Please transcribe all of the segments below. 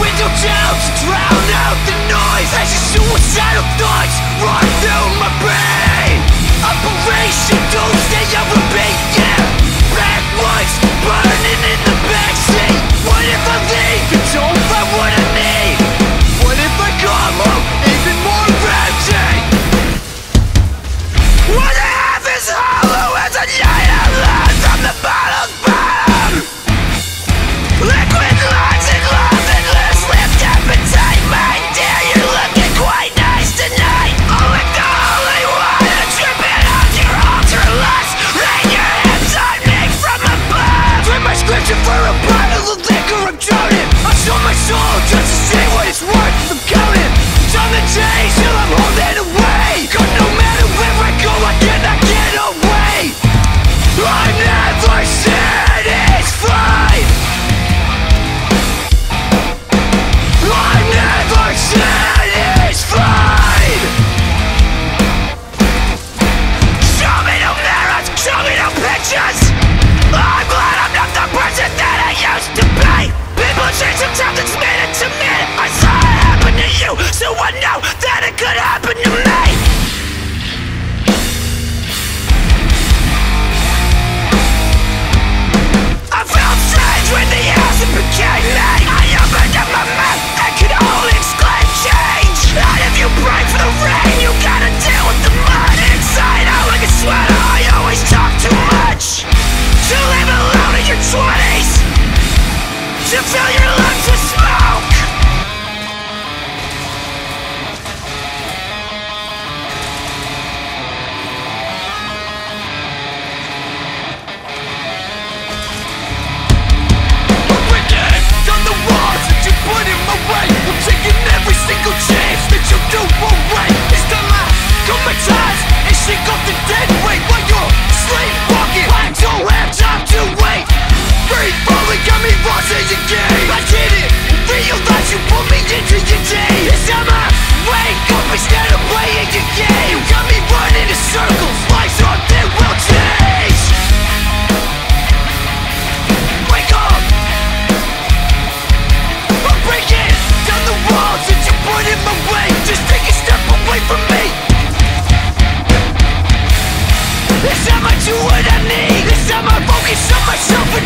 Window down to drown out the noise As your suicidal thoughts run through my brain. Operation Doomsday of a failure!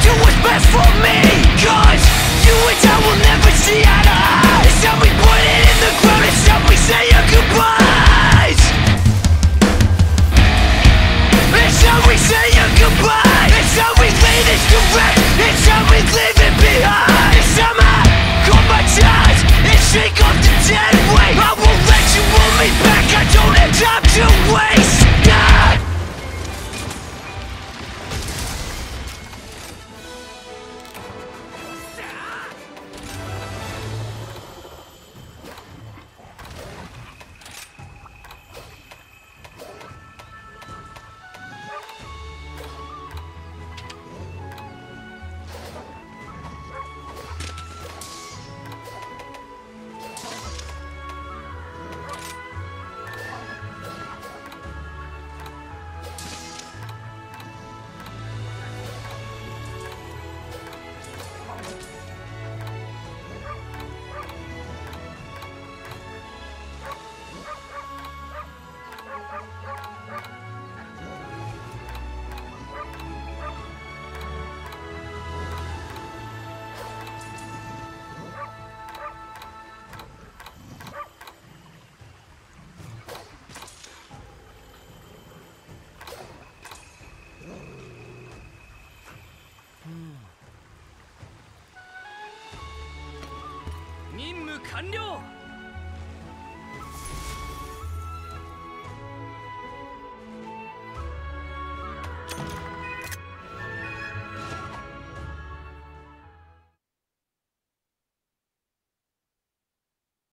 do what's best for me. You and I will never see eye It's time we put it in the ground It's time we say our goodbyes? It's time we say our goodbye It's time we lay this to It's time we leave it behind? It's time I call my ties And shake off the dead weight? I won't let you hold me back. I don't have time to 任務完了。